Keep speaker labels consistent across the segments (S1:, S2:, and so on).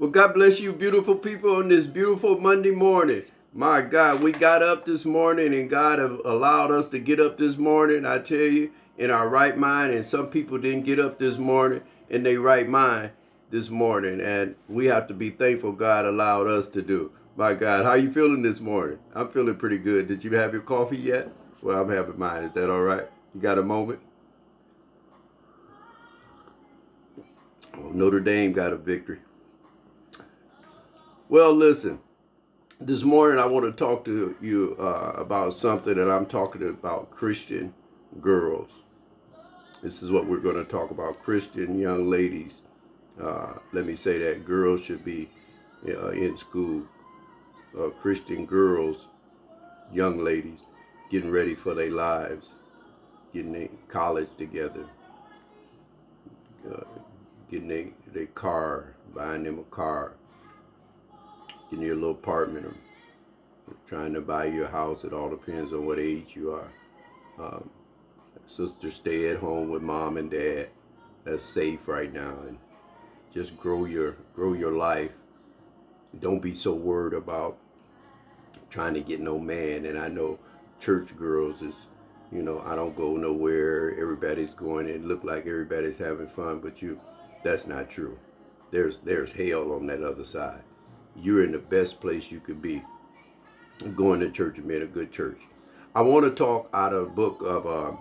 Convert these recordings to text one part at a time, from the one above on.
S1: Well, God bless you, beautiful people, on this beautiful Monday morning. My God, we got up this morning and God have allowed us to get up this morning, I tell you, in our right mind. And some people didn't get up this morning in their right mind this morning. And we have to be thankful God allowed us to do. My God, how you feeling this morning? I'm feeling pretty good. Did you have your coffee yet? Well, I'm having mine. Is that all right? You got a moment? Oh, Notre Dame got a victory. Well, listen, this morning I want to talk to you uh, about something that I'm talking about Christian girls. This is what we're going to talk about Christian young ladies. Uh, let me say that girls should be uh, in school. Uh, Christian girls, young ladies, getting ready for their lives, getting their college together, uh, getting their, their car, buying them a car, getting your little apartment or trying to buy your house. It all depends on what age you are. Um, sister, stay at home with mom and dad. That's safe right now, and just grow your grow your life. Don't be so worried about trying to get no man. And I know church girls is, you know, I don't go nowhere. Everybody's going. It look like everybody's having fun, but you, that's not true. There's there's hell on that other side you're in the best place you could be going to church and being a good church. I want to talk out of a book of uh,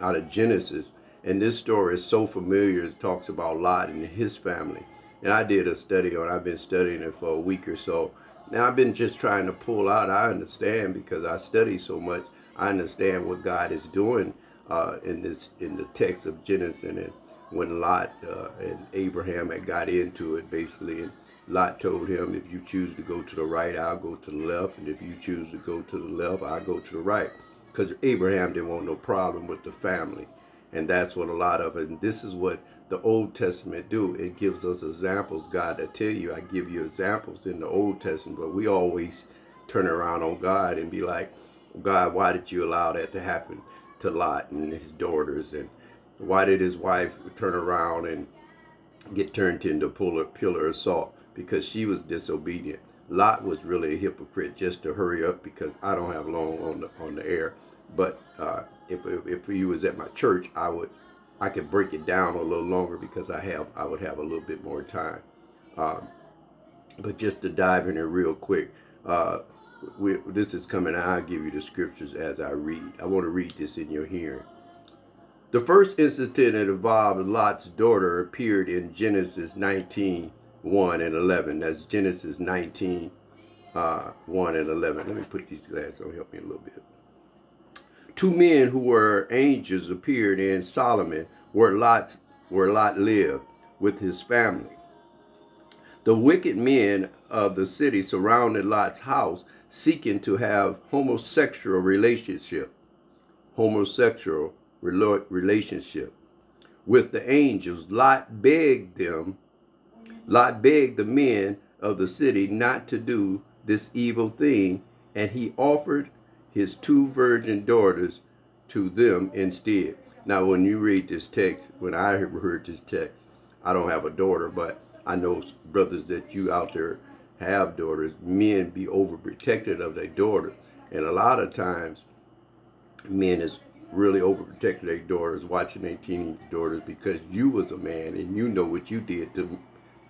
S1: out of Genesis, and this story is so familiar. It talks about Lot and his family, and I did a study on. I've been studying it for a week or so. Now I've been just trying to pull out. I understand because I study so much. I understand what God is doing uh, in this in the text of Genesis, and when Lot uh, and Abraham had got into it, basically. And, Lot told him, if you choose to go to the right, I'll go to the left. And if you choose to go to the left, I'll go to the right. Because Abraham didn't want no problem with the family. And that's what a lot of it. And this is what the Old Testament do. It gives us examples. God, I tell you, I give you examples in the Old Testament. But we always turn around on God and be like, God, why did you allow that to happen to Lot and his daughters? And why did his wife turn around and get turned into a pillar of salt? Because she was disobedient. Lot was really a hypocrite just to hurry up because I don't have long on the on the air. But uh, if, if if he was at my church, I would I could break it down a little longer because I have I would have a little bit more time. Um, but just to dive in it real quick, uh, we, this is coming. I'll give you the scriptures as I read. I want to read this in your hearing. The first incident that involved Lot's daughter appeared in Genesis 19, 1 and 11. That's Genesis 19, uh, 1 and 11. Let me put these glasses on, help me a little bit. Two men who were angels appeared in Solomon, where Lot, where Lot lived with his family. The wicked men of the city surrounded Lot's house, seeking to have homosexual relationship. Homosexual relationship with the angels. Lot begged them Lot begged the men of the city not to do this evil thing, and he offered his two virgin daughters to them instead. Now, when you read this text, when I heard this text, I don't have a daughter, but I know brothers that you out there have daughters. Men be overprotected of their daughters. And a lot of times, men is really overprotected their daughters, watching their teenage daughters because you was a man and you know what you did to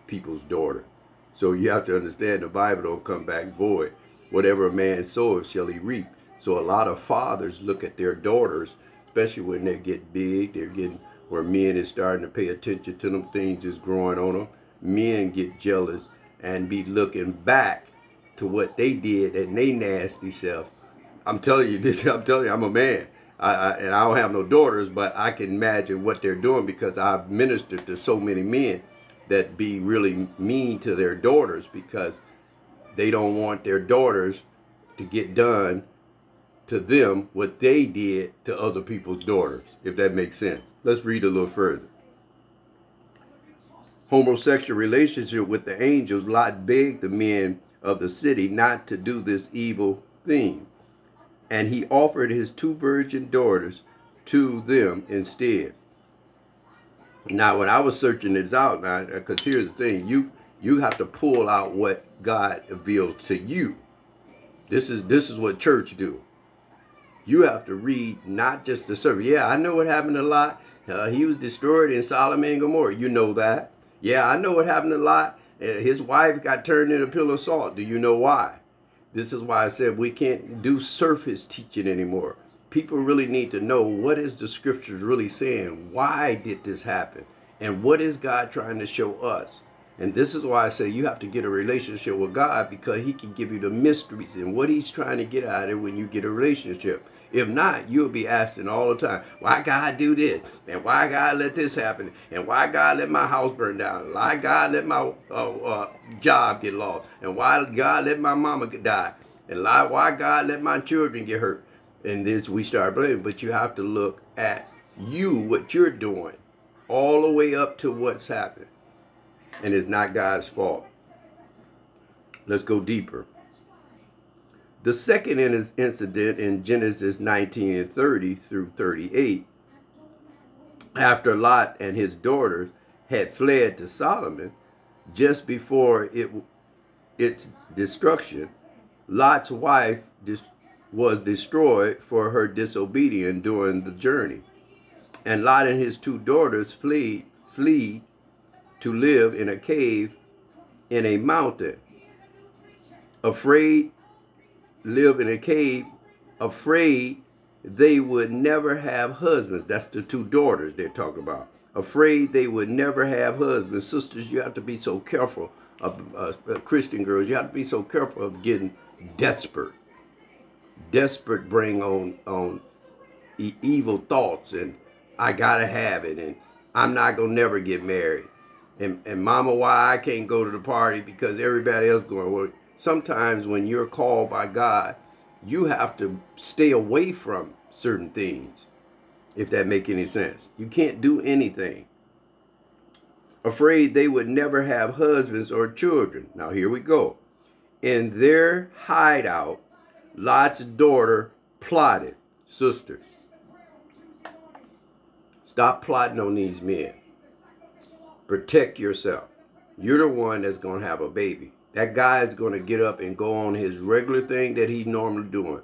S1: people's daughter. So you have to understand the Bible don't come back void. Whatever a man sows shall he reap. So a lot of fathers look at their daughters, especially when they get big, they're getting where men is starting to pay attention to them, things is growing on them. Men get jealous and be looking back to what they did and they nasty self. I'm telling you this, I'm telling you, I'm a man. I, I, and I don't have no daughters, but I can imagine what they're doing because I've ministered to so many men that be really mean to their daughters because they don't want their daughters to get done to them what they did to other people's daughters, if that makes sense. Let's read a little further. Homosexual relationship with the angels, Lot begged the men of the city not to do this evil thing. And he offered his two virgin daughters to them instead. Now, when I was searching this out, now, because here's the thing, you You have to pull out what God reveals to you. This is this is what church do. You have to read not just the surface. Yeah, I know what happened a lot. Uh, he was destroyed in Solomon and Gomorrah. You know that. Yeah, I know what happened a lot. Uh, his wife got turned into a pillar of salt. Do you know why? This is why I said we can't do surface teaching anymore. People really need to know what is the scriptures really saying. Why did this happen? And what is God trying to show us? And this is why I say you have to get a relationship with God because he can give you the mysteries and what he's trying to get out of it when you get a relationship. If not, you'll be asking all the time, why God do this? And why God let this happen? And why God let my house burn down? Why God let my uh, uh, job get lost? And why God let my mama die? And why God let my children get hurt? And this we start blaming. But you have to look at you, what you're doing, all the way up to what's happening. And it's not God's fault. Let's go deeper. The second incident in Genesis 19 and 30 through 38, after Lot and his daughters had fled to Solomon, just before it, its destruction, Lot's wife was destroyed for her disobedience during the journey. And Lot and his two daughters flee, flee to live in a cave in a mountain, afraid live in a cave, afraid they would never have husbands. That's the two daughters they're talking about. Afraid they would never have husbands. Sisters, you have to be so careful. Of, uh, uh, Christian girls, you have to be so careful of getting desperate. Desperate bring on on e evil thoughts and I gotta have it and I'm not gonna never get married. And, and mama, why I can't go to the party because everybody else going. Well, sometimes when you're called by God, you have to stay away from certain things, if that make any sense. You can't do anything. Afraid they would never have husbands or children. Now here we go. In their hideout, Lot's daughter plotted. Sisters, stop plotting on these men. Protect yourself. You're the one that's going to have a baby that guy is going to get up and go on his regular thing that he's normally doing,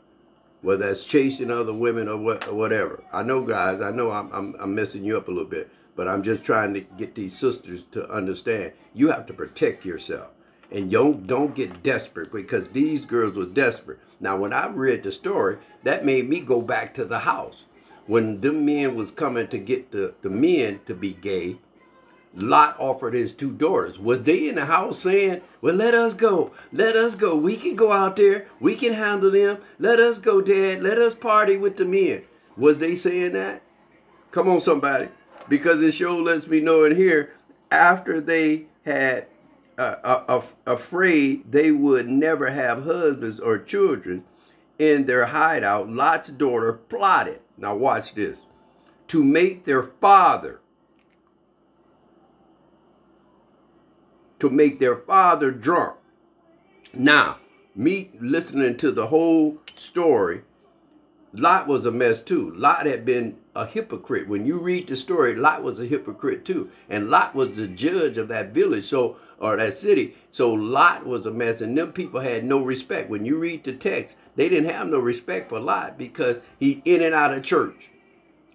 S1: whether that's chasing other women or, what, or whatever. I know, guys, I know I'm, I'm, I'm messing you up a little bit, but I'm just trying to get these sisters to understand you have to protect yourself. And don't, don't get desperate because these girls were desperate. Now, when I read the story, that made me go back to the house. When the men was coming to get the, the men to be gay, Lot offered his two daughters. Was they in the house saying, well, let us go. Let us go. We can go out there. We can handle them. Let us go, Dad. Let us party with the men. Was they saying that? Come on, somebody. Because the show lets me know in here, after they had uh, afraid they would never have husbands or children in their hideout, Lot's daughter plotted. Now watch this. To make their father to make their father drunk. Now, me listening to the whole story, Lot was a mess too. Lot had been a hypocrite. When you read the story, Lot was a hypocrite too. And Lot was the judge of that village, so or that city. So Lot was a mess, and them people had no respect. When you read the text, they didn't have no respect for Lot because he in and out of church.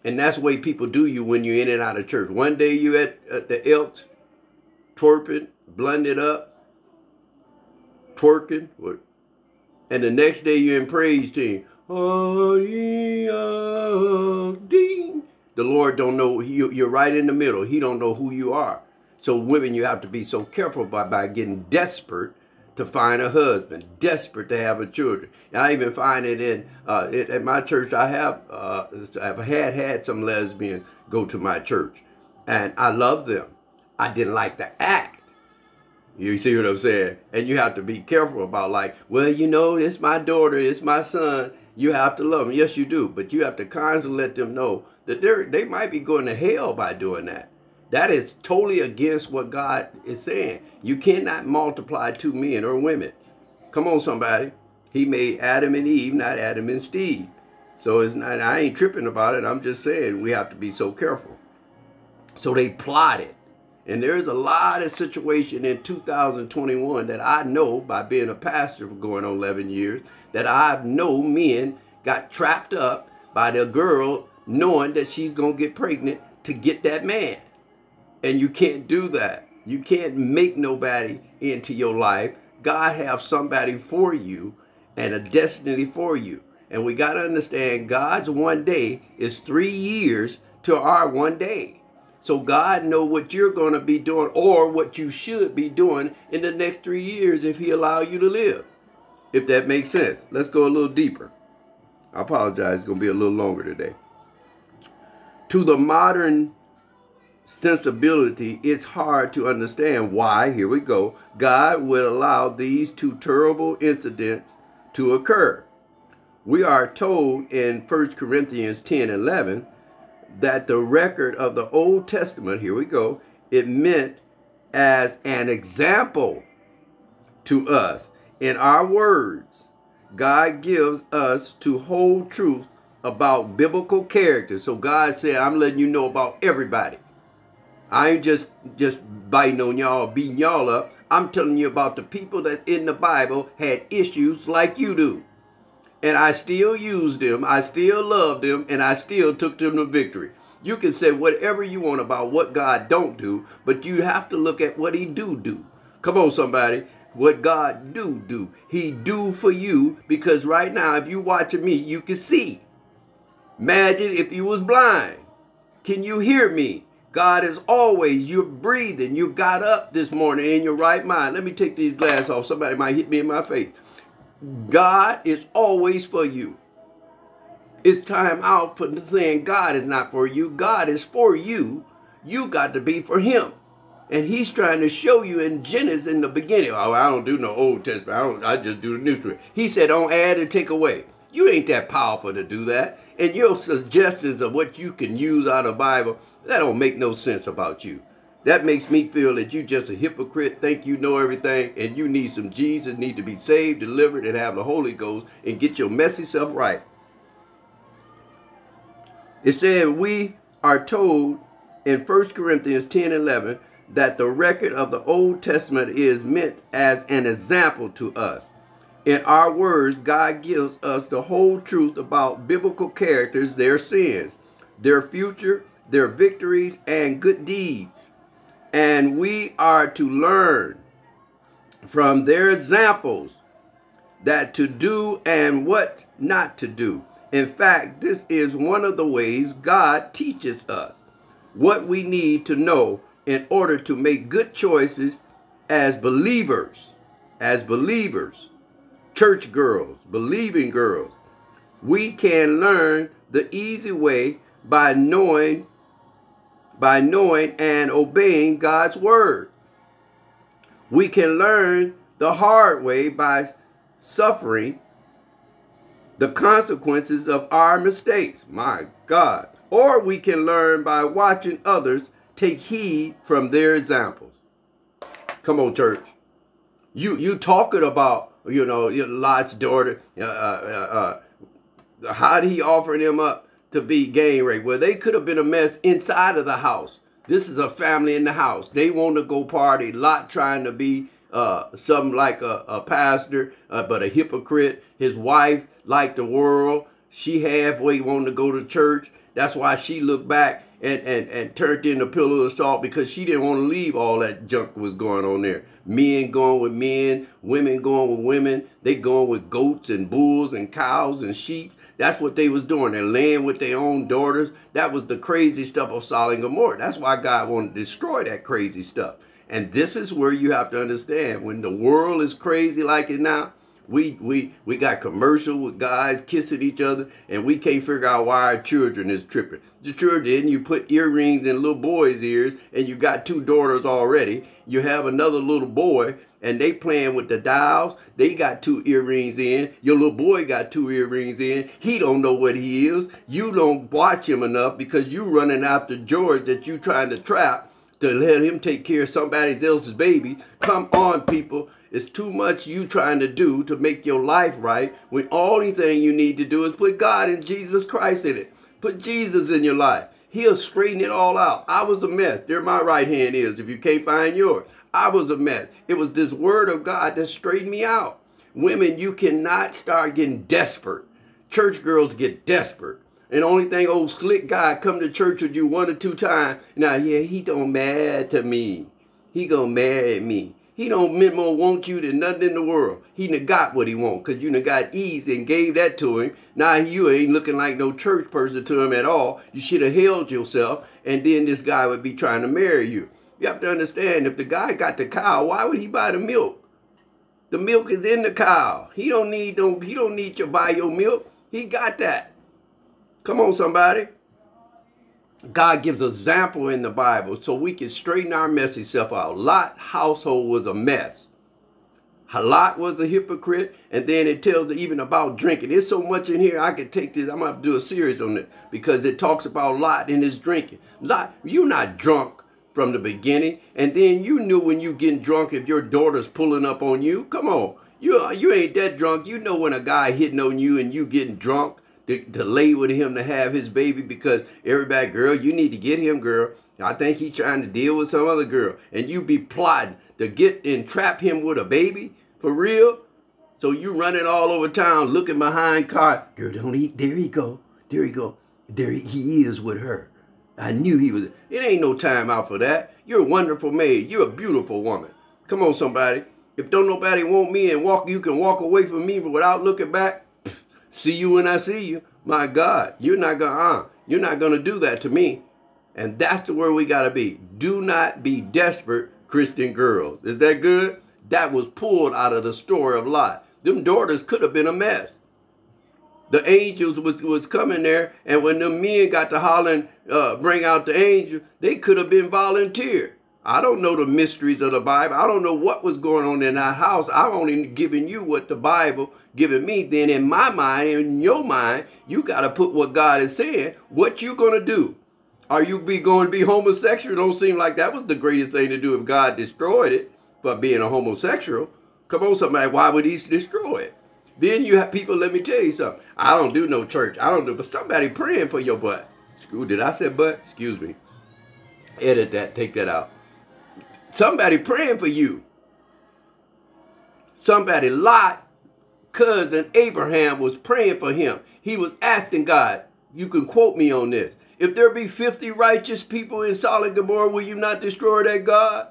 S1: And that's the way people do you when you're in and out of church. One day you at, at the Elks, twerping, blended up, twerking, and the next day you're in praise team. Oh, yeah, ding. The Lord don't know, you're right in the middle. He don't know who you are. So women, you have to be so careful by, by getting desperate to find a husband, desperate to have a children. And I even find it in, uh, at my church, I have, uh, I've had, had some lesbians go to my church. And I love them. I didn't like the act. You see what I'm saying? And you have to be careful about like, well, you know, it's my daughter, it's my son. You have to love them. Yes, you do. But you have to constantly let them know that they're they might be going to hell by doing that. That is totally against what God is saying. You cannot multiply two men or women. Come on, somebody. He made Adam and Eve, not Adam and Steve. So it's not, I ain't tripping about it. I'm just saying we have to be so careful. So they plotted And there's a lot of situation in 2021 that I know by being a pastor for going on 11 years that I know men got trapped up by the girl knowing that she's going to get pregnant to get that man. And you can't do that. You can't make nobody into your life. God have somebody for you and a destiny for you. And we got to understand God's one day is three years to our one day. So God know what you're going to be doing or what you should be doing in the next three years if he allow you to live. If that makes sense. Let's go a little deeper. I apologize. It's going to be a little longer today. To the modern sensibility, it's hard to understand why, here we go, God would allow these two terrible incidents to occur. We are told in 1 Corinthians 10 11 that the record of the Old Testament, here we go, it meant as an example to us. In our words, God gives us to hold truth about biblical character. So God said, I'm letting you know about everybody. I ain't just just biting on y'all, beating y'all up. I'm telling you about the people that in the Bible had issues like you do. And I still used them, I still loved them, and I still took them to victory. You can say whatever you want about what God don't do, but you have to look at what he do do. Come on, somebody. What God do do. He do for you because right now, if you watching me, you can see. Imagine if you was blind. Can you hear me? God is always, you're breathing. You got up this morning in your right mind. Let me take these glasses off. Somebody might hit me in my face. God is always for you. It's time out for the saying God is not for you. God is for you. You got to be for him. And he's trying to show you in Genesis in the beginning. Oh, I don't do no Old Testament. I, don't, I just do the New Testament. He said, don't add and take away. You ain't that powerful to do that. And your suggestions of what you can use out of the Bible, that don't make no sense about you. That makes me feel that you just a hypocrite, think you know everything, and you need some Jesus, need to be saved, delivered, and have the Holy Ghost, and get your messy self right. It said we are told in 1 Corinthians 10 11 that the record of the Old Testament is meant as an example to us. In our words, God gives us the whole truth about biblical characters, their sins, their future, their victories, and good deeds. And we are to learn from their examples that to do and what not to do. In fact, this is one of the ways God teaches us what we need to know in order to make good choices as believers, as believers, church girls, believing girls. We can learn the easy way by knowing by knowing and obeying God's word. We can learn the hard way by suffering the consequences of our mistakes. My God. Or we can learn by watching others take heed from their examples. Come on, church. You you talking about, you know, Lot's daughter, uh, uh, uh, how did he offer them up to be gang rape? Well, they could have been a mess inside of the house. This is a family in the house. They want to go party. Lot trying to be uh, something like a, a pastor, uh, but a hypocrite. His wife like the world. She halfway wanted to go to church. That's why she looked back and, and, and turned in the pillow of salt because she didn't want to leave all that junk was going on there. Men going with men, women going with women. They going with goats and bulls and cows and sheep. That's what they was doing. They're laying with their own daughters. That was the crazy stuff of Sodom and Gomorrah. That's why God wanted to destroy that crazy stuff. And this is where you have to understand when the world is crazy like it now, we we we got commercial with guys kissing each other, and we can't figure out why our children is tripping. The children, you put earrings in little boys' ears, and you got two daughters already. You have another little boy, and they playing with the dials. They got two earrings in. Your little boy got two earrings in. He don't know what he is. You don't watch him enough because you running after George that you trying to trap to let him take care of somebody else's baby. Come on, people. It's too much you trying to do to make your life right when only thing you need to do is put God and Jesus Christ in it. Put Jesus in your life. He'll straighten it all out. I was a mess. There my right hand is if you can't find yours. I was a mess. It was this word of God that straightened me out. Women, you cannot start getting desperate. Church girls get desperate. And only thing old slick guy come to church with you one or two times. Now, yeah, he don't mad to me. He gonna marry me. He don't meant more want you than nothing in the world. He done got what he want because you done got ease and gave that to him. Now you ain't looking like no church person to him at all. You should have held yourself and then this guy would be trying to marry you. You have to understand, if the guy got the cow, why would he buy the milk? The milk is in the cow. He don't need don't he don't need to buy your milk. He got that. Come on, somebody. God gives example in the Bible so we can straighten our messy self out. Lot household was a mess. Lot was a hypocrite, and then it tells even about drinking. There's so much in here I could take this. I'm gonna have to do a series on it because it talks about Lot and his drinking. Lot, you're not drunk from the beginning, and then you knew when you getting drunk if your daughter's pulling up on you. Come on, you you ain't that drunk. You know when a guy hitting on you and you getting drunk to, to lay with him to have his baby because everybody, girl, you need to get him, girl. I think he's trying to deal with some other girl. And you be plotting to get and trap him with a baby for real. So you running all over town looking behind car. Girl, don't eat. There he go. There he go. There he is with her. I knew he was. It ain't no time out for that. You're a wonderful maid. You're a beautiful woman. Come on, somebody. If don't nobody want me and walk, you can walk away from me without looking back. See you when I see you. My God, you're not gonna uh, you're not gonna do that to me. And that's the where we gotta be. Do not be desperate, Christian girls. Is that good? That was pulled out of the story of Lot. Them daughters could have been a mess. The angels was, was coming there, and when the men got to hollering, uh, bring out the angel, they could have been volunteered. I don't know the mysteries of the Bible. I don't know what was going on in that house. I'm only giving you what the Bible giving me. Then in my mind, in your mind, you got to put what God is saying. What you going to do? Are you be going to be homosexual? Don't seem like that was the greatest thing to do if God destroyed it for being a homosexual. Come on, somebody. Why would he destroy it? Then you have people, let me tell you something. I don't do no church. I don't do, but somebody praying for your butt. Screw, did I say butt? Excuse me. Edit that, take that out. Somebody praying for you. Somebody, Lot, cousin Abraham, was praying for him. He was asking God, you can quote me on this. If there be 50 righteous people in Sodom Gomorrah, will you not destroy that God?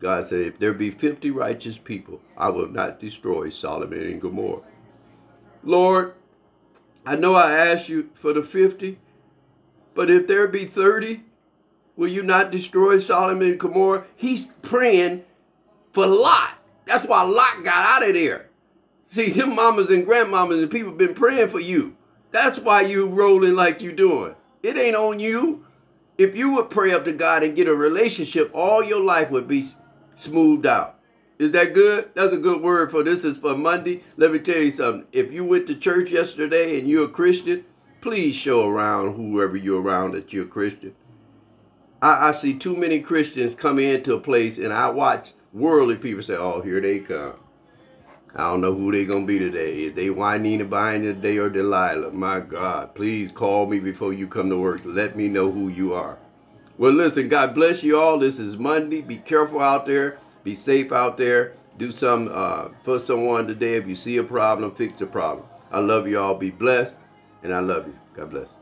S1: God said, if there be 50 righteous people, I will not destroy Solomon and Gomorrah. Lord, I know I asked you for the 50, but if there be 30, will you not destroy Solomon and Gomorrah? He's praying for Lot. That's why Lot got out of there. See, them mamas and grandmamas and people been praying for you. That's why you rolling like you doing. It ain't on you. If you would pray up to God and get a relationship, all your life would be smoothed out. Is that good? That's a good word for this is for Monday. Let me tell you something. If you went to church yesterday and you're a Christian, please show around whoever you're around that you're a Christian. I, I see too many Christians come into a place and I watch worldly people say, oh, here they come. I don't know who they're going to be today. If they Juanita buying today or Delilah, my God, please call me before you come to work. Let me know who you are. Well, listen, God bless you all. This is Monday. Be careful out there. Be safe out there. Do some uh, for someone today. If you see a problem, fix the problem. I love you all. Be blessed. And I love you. God bless.